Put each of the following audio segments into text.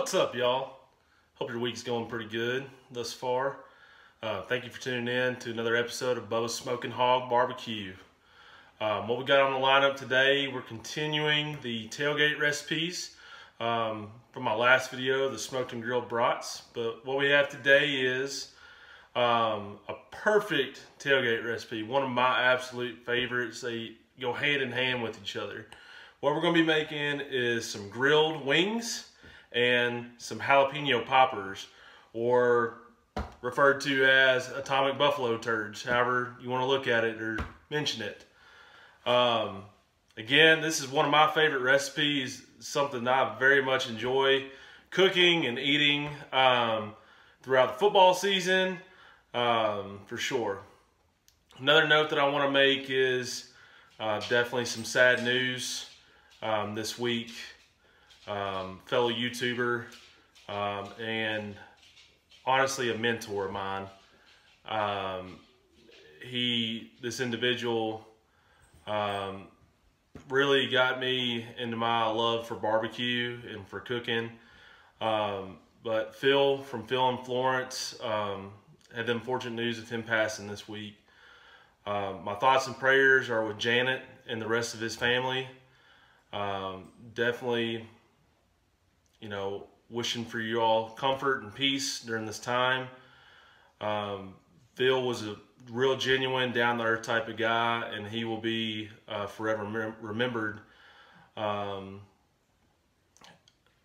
What's up, y'all? Hope your week's going pretty good thus far. Uh, thank you for tuning in to another episode of Bubba's Smoking Hog Barbecue. Um, what we got on the lineup today, we're continuing the tailgate recipes um, from my last video, the smoked and grilled brats. But what we have today is um, a perfect tailgate recipe, one of my absolute favorites. They go hand in hand with each other. What we're going to be making is some grilled wings and some jalapeno poppers, or referred to as atomic buffalo turds, however you want to look at it or mention it. Um, again, this is one of my favorite recipes, something I very much enjoy cooking and eating um, throughout the football season, um, for sure. Another note that I want to make is uh, definitely some sad news um, this week. Um, fellow YouTuber um, and honestly a mentor of mine. Um, he, this individual, um, really got me into my love for barbecue and for cooking. Um, but Phil from Phil and Florence um, had the unfortunate news of him passing this week. Um, my thoughts and prayers are with Janet and the rest of his family. Um, definitely, you know, wishing for you all comfort and peace during this time. Um, Phil was a real genuine, down to earth type of guy, and he will be uh, forever mem- remembered. Um,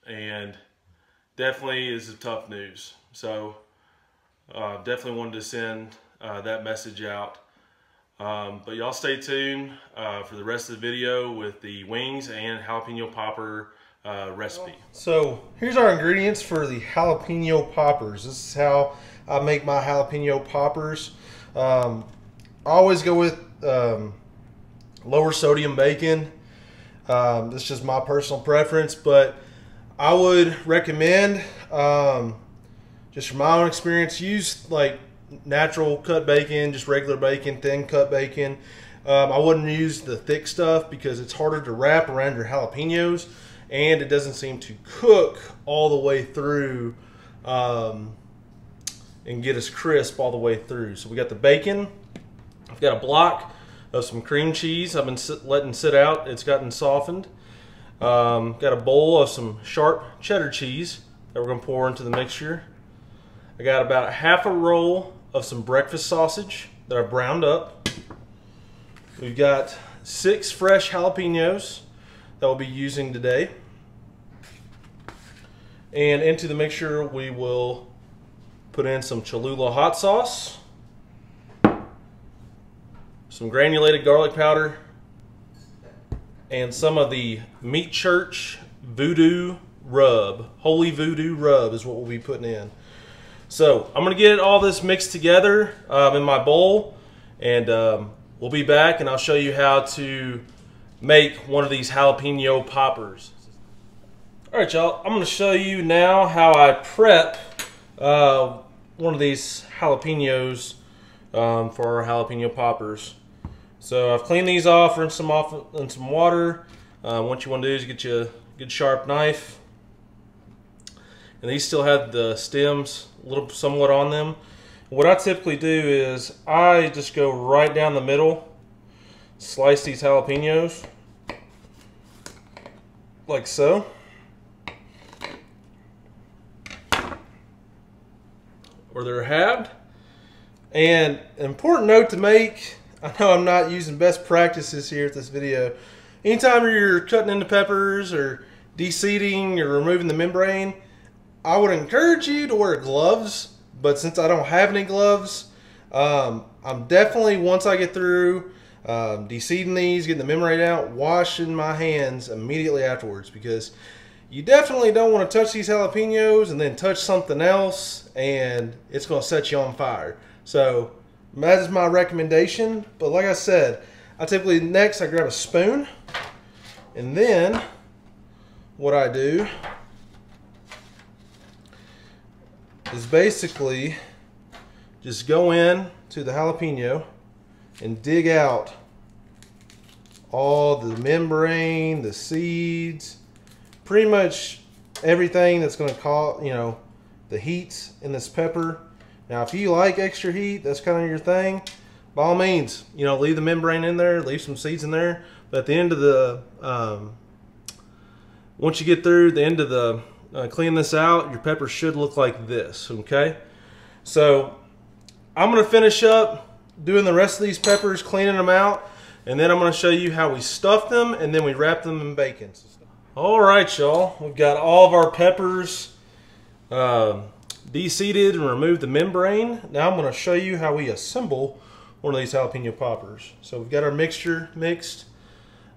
and definitely is a tough news. So, uh, definitely wanted to send uh, that message out. Um, but y'all stay tuned uh, for the rest of the video with the wings and jalapeno popper uh, recipe. So here's our ingredients for the jalapeno poppers. This is how I make my jalapeno poppers. Um, I always go with um, lower sodium bacon. Um, that's just my personal preference, but I would recommend, um, just from my own experience, use like natural cut bacon, just regular bacon, thin cut bacon. Um, I wouldn't use the thick stuff because it's harder to wrap around your jalapenos and it doesn't seem to cook all the way through um, and get us crisp all the way through. So we got the bacon. I've got a block of some cream cheese I've been sit, letting sit out. It's gotten softened. Um, got a bowl of some sharp cheddar cheese that we're going to pour into the mixture. I got about half a roll of some breakfast sausage that I browned up. We've got six fresh jalapenos that we'll be using today. And into the mixture, we will put in some Cholula hot sauce, some granulated garlic powder, and some of the Meat Church Voodoo Rub. Holy Voodoo Rub is what we'll be putting in. So I'm going to get all this mixed together um, in my bowl, and um, we'll be back and I'll show you how to make one of these jalapeno poppers. All right, y'all, I'm gonna show you now how I prep uh, one of these jalapenos um, for our jalapeno poppers. So I've cleaned these off, rinsed them off in some water. Uh, what you want to do is get you a good sharp knife. And these still have the stems a little somewhat on them. What I typically do is I just go right down the middle slice these jalapenos like so. Or they're halved. And an important note to make, I know I'm not using best practices here at this video. Anytime you're cutting into peppers or deseeding or removing the membrane, I would encourage you to wear gloves, but since I don't have any gloves, um, I'm definitely, once I get through um, deseeding these, getting the membrane out, washing my hands immediately afterwards because you definitely don't want to touch these jalapenos and then touch something else and it's going to set you on fire. So that is my recommendation. But like I said, I typically next I grab a spoon and then what I do is basically just go in to the jalapeno and dig out all the membrane, the seeds, pretty much everything that's going to cause, you know, the heats in this pepper. Now, if you like extra heat, that's kind of your thing, by all means, you know, leave the membrane in there, leave some seeds in there. But at the end of the, um, once you get through the end of the, uh, clean this out, your pepper should look like this, okay? So, I'm going to finish up doing the rest of these peppers, cleaning them out, and then I'm going to show you how we stuff them, and then we wrap them in bacon. All right, y'all, we've got all of our peppers uh, de-seeded and removed the membrane. Now I'm going to show you how we assemble one of these jalapeno poppers. So we've got our mixture mixed,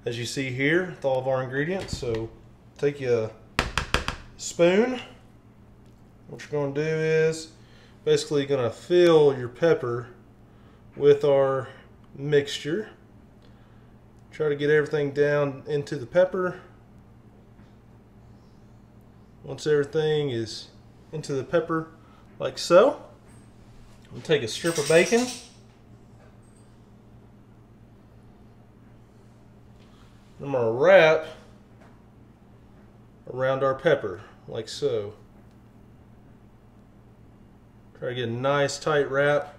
as you see here, with all of our ingredients. So take a spoon. What you're going to do is basically going to fill your pepper with our mixture. Try to get everything down into the pepper. Once everything is into the pepper like so, I'm take a strip of bacon. I'm going to wrap around our pepper like so. Try to get a nice tight wrap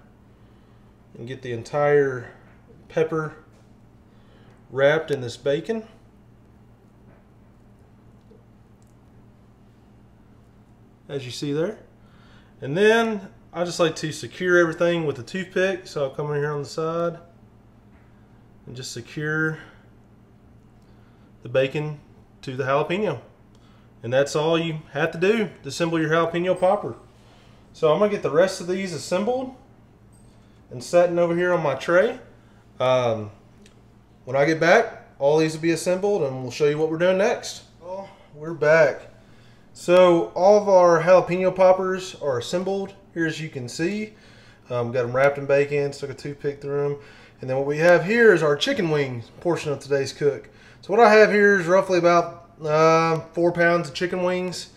and get the entire pepper wrapped in this bacon. As you see there. And then I just like to secure everything with a toothpick. So I'll come in here on the side and just secure the bacon to the jalapeno. And that's all you have to do to assemble your jalapeno popper. So I'm gonna get the rest of these assembled and setting over here on my tray. Um, when I get back, all these will be assembled and we'll show you what we're doing next. Well, we're back. So all of our jalapeno poppers are assembled here as you can see. Um, got them wrapped in bacon, stuck a toothpick through them. And then what we have here is our chicken wings portion of today's cook. So what I have here is roughly about uh, four pounds of chicken wings.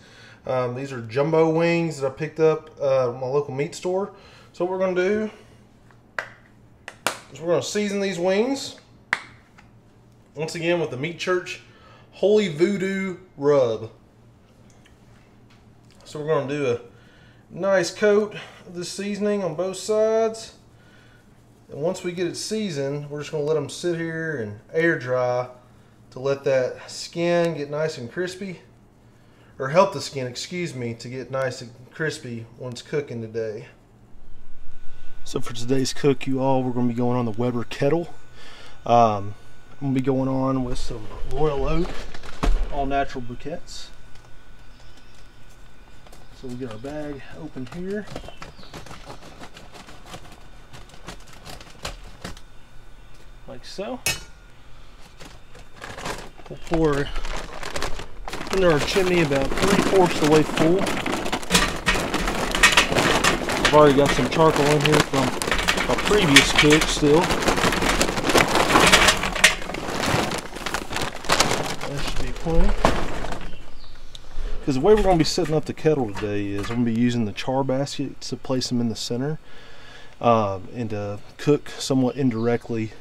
Um, these are jumbo wings that I picked up uh, at my local meat store. So what we're going to do we're going to season these wings once again with the Meat Church Holy Voodoo Rub. So we're going to do a nice coat of this seasoning on both sides. And once we get it seasoned, we're just going to let them sit here and air dry to let that skin get nice and crispy. Or help the skin, excuse me, to get nice and crispy it's cooking today. So for today's cook, you all, we're going to be going on the Weber kettle. Um, I'm going to be going on with some Royal Oak all natural briquettes. So we get our bag open here. Like so. We'll pour into our chimney about three-fourths the way full. I've already got some charcoal in here from a previous cook still. That should be plenty. Because the way we're going to be setting up the kettle today is I'm going to be using the char baskets to place them in the center um, and to cook somewhat indirectly,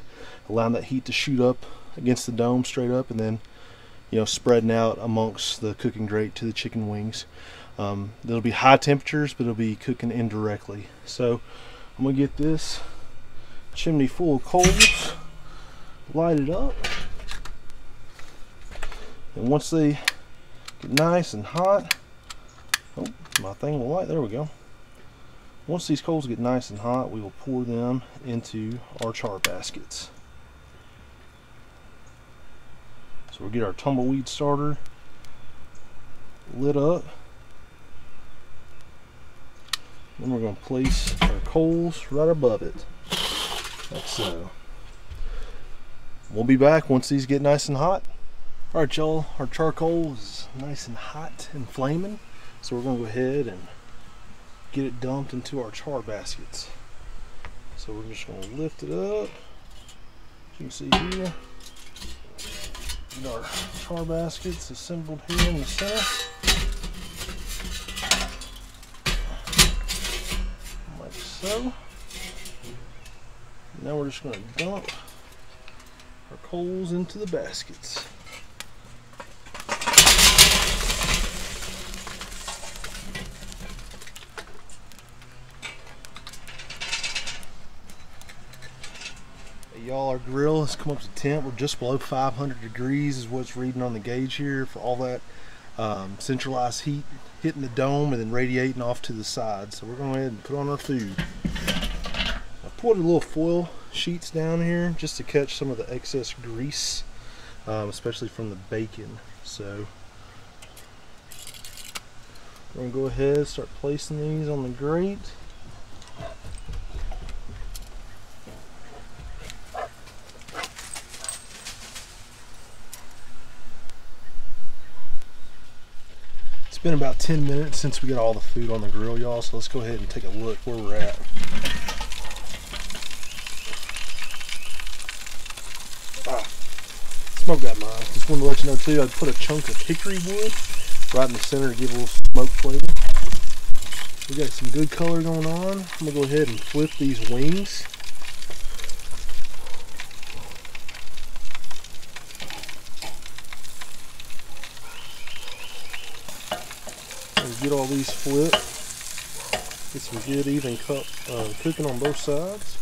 allowing that heat to shoot up against the dome straight up and then you know spreading out amongst the cooking grate to the chicken wings. Um, there'll be high temperatures, but it'll be cooking indirectly. So I'm to get this chimney full of coals, light it up, and once they Get nice and hot. Oh, my thing will light. There we go. Once these coals get nice and hot, we will pour them into our char baskets. So we'll get our tumbleweed starter lit up. Then we're going to place our coals right above it. Like so. We'll be back once these get nice and hot. Alright y'all, our charcoal is nice and hot and flaming. So we're going to go ahead and get it dumped into our char baskets. So we're just going to lift it up. As you can see here, get our char baskets assembled here in the center. so. Now we're just going to dump our coals into the baskets. y'all our grill has come up to temp we're just below 500 degrees is what's reading on the gauge here for all that um, centralized heat hitting the dome and then radiating off to the side so we're going to go ahead and put on our food Poured a little foil sheets down here just to catch some of the excess grease, um, especially from the bacon. So we're to go ahead start placing these on the grate. It's been about 10 minutes since we got all the food on the grill, y'all, so let's go ahead and take a look where we're at. Smoke that mine. Just wanted to let you know too, I put a chunk of hickory wood right in the center to give a little smoke flavor. We got some good color going on. I'm gonna go ahead and flip these wings. get all these flipped. Get some good even cup, uh, cooking on both sides.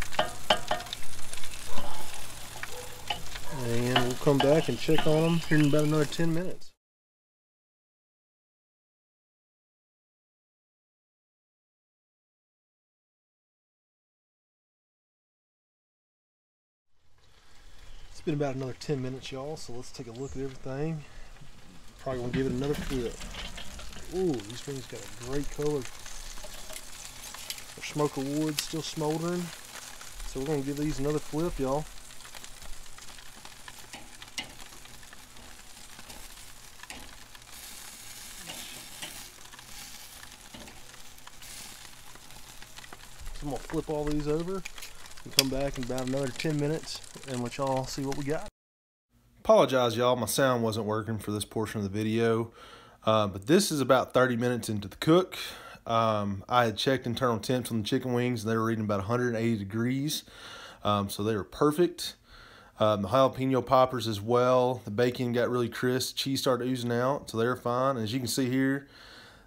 And we'll come back and check on them here in about another 10 minutes. It's been about another 10 minutes, y'all, so let's take a look at everything. Probably gonna give it another flip. Ooh, these things got a great color. Our smoker wood still smoldering. So we're gonna give these another flip, y'all. I'm gonna flip all these over and come back in about another 10 minutes and let y'all see what we got. Apologize y'all, my sound wasn't working for this portion of the video. Uh, but this is about 30 minutes into the cook. Um, I had checked internal temps on the chicken wings, and they were reading about 180 degrees. Um, so they were perfect. Um, the jalapeno poppers as well. The bacon got really crisp. Cheese started oozing out, so they were fine. As you can see here,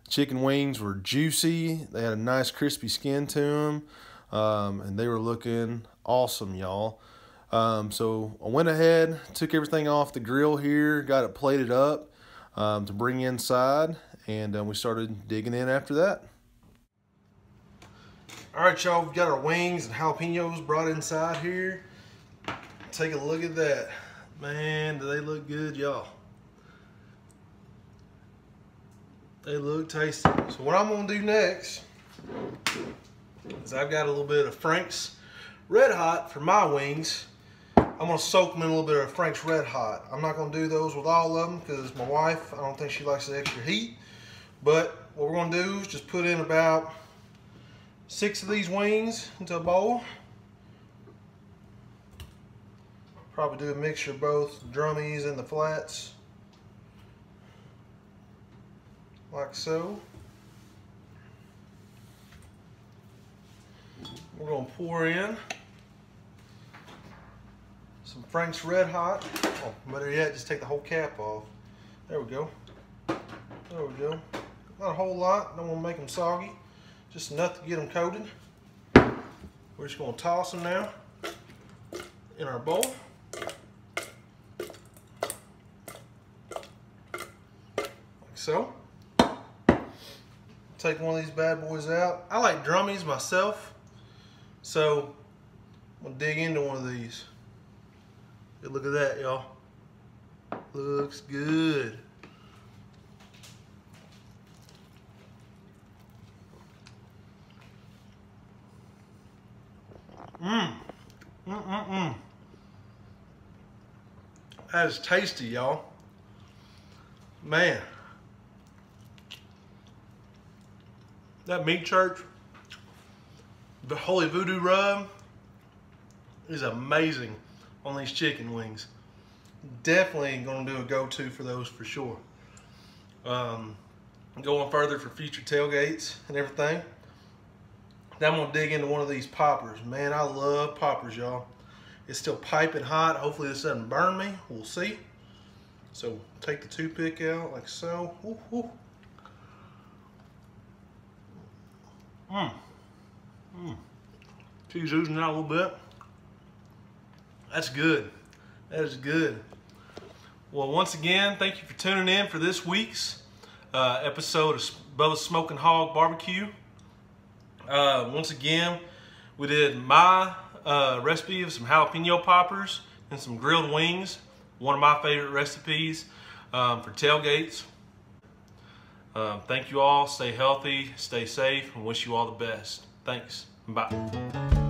chicken wings were juicy. They had a nice crispy skin to them, um, and they were looking awesome, y'all. Um, so I went ahead, took everything off the grill here, got it plated up um, to bring inside, and uh, we started digging in after that. All right, y'all, we've got our wings and jalapenos brought inside here. Take a look at that. Man, do they look good, y'all. They look tasty. So what I'm gonna do next is I've got a little bit of Frank's Red Hot for my wings. I'm gonna soak them in a little bit of Frank's Red Hot. I'm not gonna do those with all of them because my wife, I don't think she likes the extra heat. But what we're gonna do is just put in about six of these wings into a bowl. Probably do a mixture of both drummies and the flats. Like so. We're gonna pour in some Frank's Red Hot. Oh, better yet, just take the whole cap off. There we go. There we go. Not a whole lot. Don't want to make them soggy. Just enough to get them coated. We're just going to toss them now in our bowl. Like so. Take one of these bad boys out. I like drummies myself. So, I'm to dig into one of these. Good look at that, y'all. Looks good. Mmm. Mm-mm-mm. That is tasty, y'all. Man. That meat church, the Holy Voodoo rub, is amazing on these chicken wings. Definitely gonna do a go-to for those for sure. Um, going further for future tailgates and everything. Now I'm gonna dig into one of these poppers. Man, I love poppers, y'all. It's still piping hot. Hopefully this doesn't burn me. We'll see. So take the toothpick out like so. Mmm. Mmm. Cheese oozing out a little bit. That's good. That is good. Well, once again, thank you for tuning in for this week's uh, episode of Bubba's Smoking Hog Barbecue. Uh, once again, we did my uh, recipe of some jalapeno poppers and some grilled wings. One of my favorite recipes um, for tailgates. Um, thank you all. Stay healthy, stay safe, and wish you all the best. Thanks. Bye.